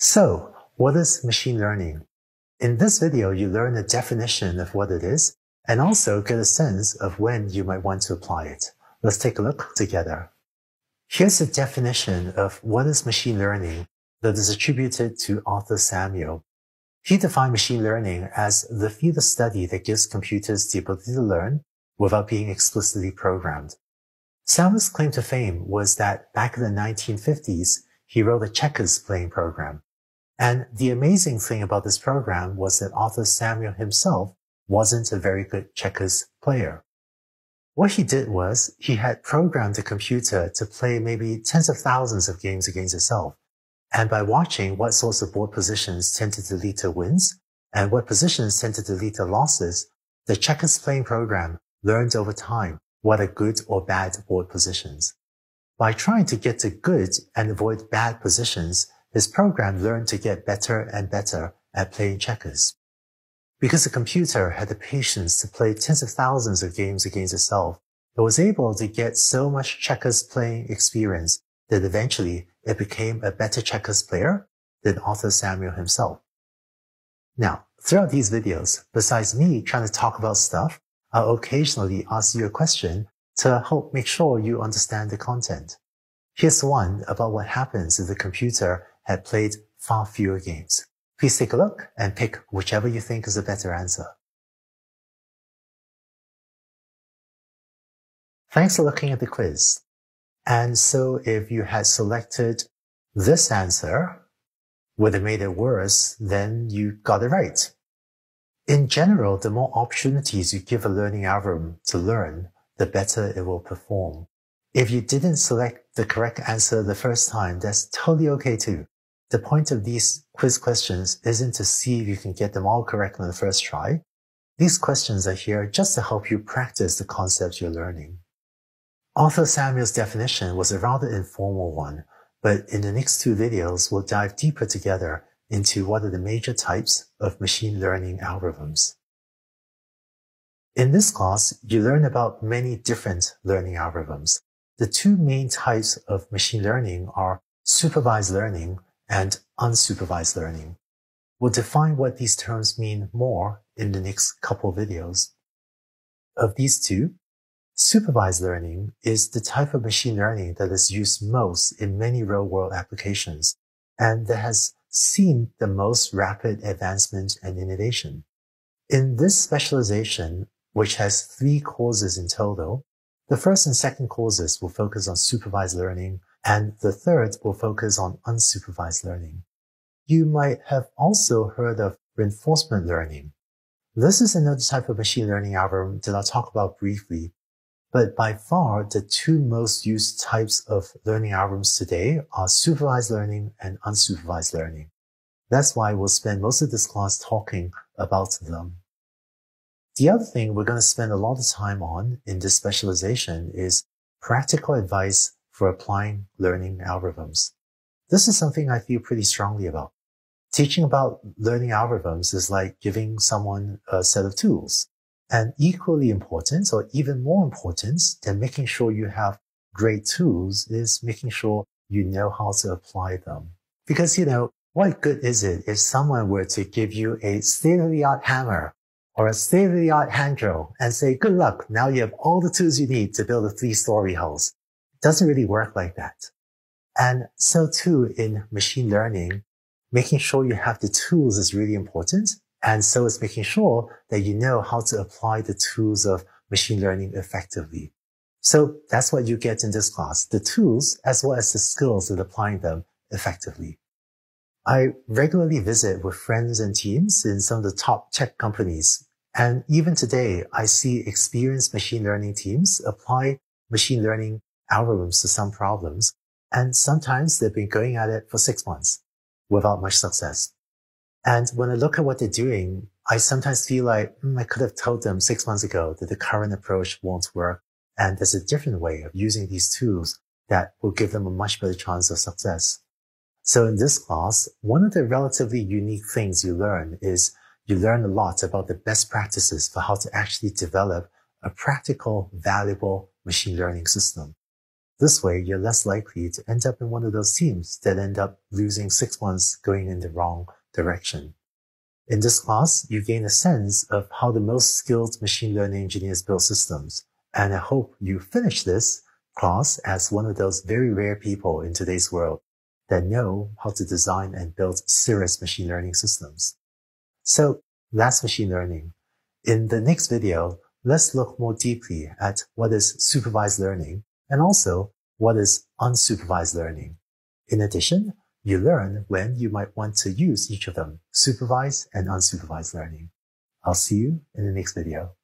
So, what is machine learning? In this video, you learn a definition of what it is and also get a sense of when you might want to apply it. Let's take a look together. Here's a definition of what is machine learning that is attributed to Arthur Samuel. He defined machine learning as the field of study that gives computers the ability to learn without being explicitly programmed. Samuel's claim to fame was that back in the 1950s, he wrote a checkers playing program. And the amazing thing about this program was that Arthur Samuel himself wasn't a very good checkers player. What he did was he had programmed the computer to play maybe tens of thousands of games against itself. And by watching what sorts of board positions tended to lead to wins and what positions tended to lead to losses, the checkers playing program learned over time what are good or bad board positions. By trying to get to good and avoid bad positions, his program learned to get better and better at playing checkers. Because the computer had the patience to play tens of thousands of games against itself, it was able to get so much checkers playing experience that eventually it became a better checkers player than Arthur Samuel himself. Now, throughout these videos, besides me trying to talk about stuff, I'll occasionally ask you a question to help make sure you understand the content. Here's one about what happens if the computer had played far fewer games. Please take a look and pick whichever you think is a better answer. Thanks for looking at the quiz. And so if you had selected this answer, would have made it worse, then you got it right. In general, the more opportunities you give a learning algorithm to learn, the better it will perform. If you didn't select the correct answer the first time, that's totally okay too. The point of these quiz questions isn't to see if you can get them all correct on the first try. These questions are here just to help you practice the concepts you're learning. Arthur Samuel's definition was a rather informal one, but in the next two videos, we'll dive deeper together into what are the major types of machine learning algorithms. In this class, you learn about many different learning algorithms. The two main types of machine learning are supervised learning and unsupervised learning. We'll define what these terms mean more in the next couple videos. Of these two, supervised learning is the type of machine learning that is used most in many real-world applications and that has seen the most rapid advancement and innovation. In this specialization, which has three courses in total, the first and second courses will focus on supervised learning and the third will focus on unsupervised learning. You might have also heard of reinforcement learning. This is another type of machine learning algorithm that I'll talk about briefly. But by far, the two most used types of learning algorithms today are supervised learning and unsupervised learning. That's why we'll spend most of this class talking about them. The other thing we're going to spend a lot of time on in this specialization is practical advice for applying learning algorithms. This is something I feel pretty strongly about. Teaching about learning algorithms is like giving someone a set of tools. And equally important or even more important than making sure you have great tools is making sure you know how to apply them. Because, you know, what good is it if someone were to give you a state-of-the-art hammer or a state-of-the-art hand drill and say, good luck, now you have all the tools you need to build a three-story house doesn't really work like that. And so too in machine learning, making sure you have the tools is really important. And so is making sure that you know how to apply the tools of machine learning effectively. So that's what you get in this class, the tools as well as the skills of applying them effectively. I regularly visit with friends and teams in some of the top tech companies. And even today, I see experienced machine learning teams apply machine learning algorithms to some problems. And sometimes they've been going at it for six months without much success. And when I look at what they're doing, I sometimes feel like mm, I could have told them six months ago that the current approach won't work. And there's a different way of using these tools that will give them a much better chance of success. So in this class, one of the relatively unique things you learn is you learn a lot about the best practices for how to actually develop a practical, valuable machine learning system. This way, you're less likely to end up in one of those teams that end up losing six months going in the wrong direction. In this class, you gain a sense of how the most skilled machine learning engineers build systems. And I hope you finish this class as one of those very rare people in today's world that know how to design and build serious machine learning systems. So that's machine learning. In the next video, let's look more deeply at what is supervised learning and also what is unsupervised learning. In addition, you learn when you might want to use each of them, supervised and unsupervised learning. I'll see you in the next video.